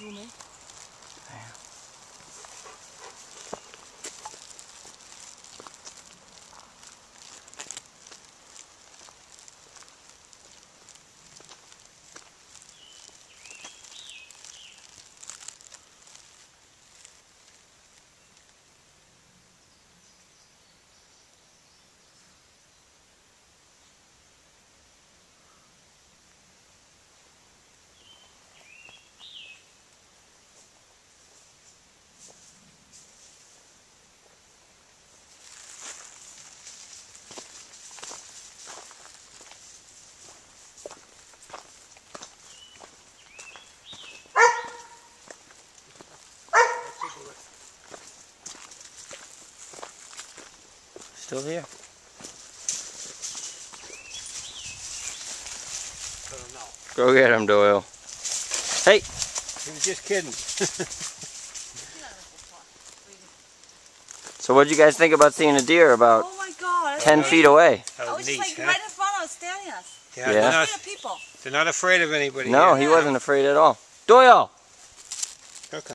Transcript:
我们。Still here. I don't know. Go get him, Doyle. Hey, He was just kidding. so what'd you guys think about seeing a deer about Oh my god. 10 great. feet away? That I was was neat, like huh? right in front of us, staring at us. Yeah, Yeah. They're, not, at the people. they're not afraid of anybody. No, here. he wasn't afraid at all. Doyle!